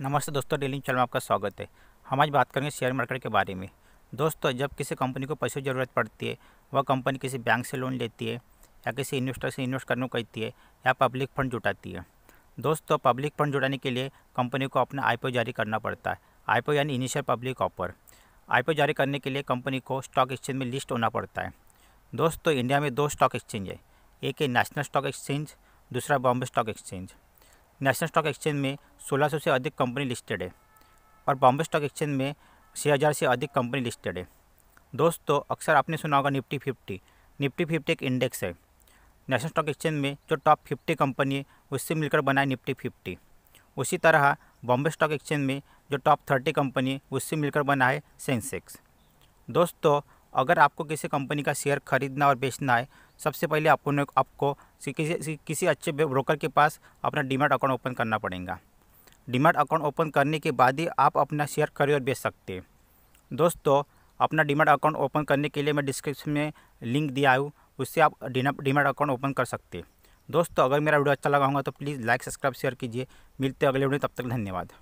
नमस्ते दोस्तों, daily channel में आपका स्वागत है। हम आज बात करेंगे शेयर मार्केट के बारे में। दोस्तों, जब किसी कंपनी को पैसे की ज़रूरत पड़ती है, वह कंपनी किसी बैंक से लोन लेती है या किसी इन्वेस्टर से इन्वेस्ट करने को कहती है या पब्लिक फंड जुटाती है। दोस्तों, पब्लिक फंड जुटाने के लिए कंपनी को अपना आईपीओ जारी करना पड़ता है। आईपीओ यानी इनिशियल पब्लिक ऑफ़र। आईपीओ जारी करने के लिए कंपनी को स्टॉक एक्सचेंज में लिस्ट होना पड़ता है। दोस्तों, इंडिया में दो स्टॉक एक्सचेंज है। एक है नेशनल स्टॉक एक्सचेंज, दूसरा Bombay stock exchange. National stock exchange में 1600 से अधिक कंपनी लिस्टेड है और बॉम्बे स्टॉक एक्सचेंज में 6000 से अधिक कंपनी लिस्टेड है। दोस्तों, अक्सर आपने सुना होगा निफ्टी फिफ्टी। निफ्टी फिफ्टी एक इंडेक्स है। नेशनल स्टॉक एक्सचेंज में जो टॉप फिफ्टी कंपनी है, उससे मिलकर बना है निफ्टी फिफ्टी। उसी तरह बॉम्बे स्टॉक एक्सचेंज में जो टॉप थर्टी कंपनी है, उससे मिलकर बना है सेंसेक्स। दोस्तों अगर आपको किसी कंपनी का शेयर खरीदना और बेचना है, सबसे पहले आपको आपको किसी किसी अच्छे ब्रोकर के पास अपना डीमेट अकाउंट ओपन करना पड़ेगा। डीमेट अकाउंट ओपन करने के बाद ही आप अपना शेयर खरीद और बेच सकते हैं। दोस्तों, अपना डीमेट अकाउंट ओपन करने के लिए मैं डिस्क्रिप्शन में लिंक दिया हूँ, उससे आप डीमेट अकाउंट ओपन कर सकते हैं। दोस्तों, अगर मेरा वीडियो अच्छा लगा होगा तो प्लीज़ लाइक, सब्सक्राइब, शेयर कीजिए। मिलते अगले वीडियो तब तक धन्यवाद।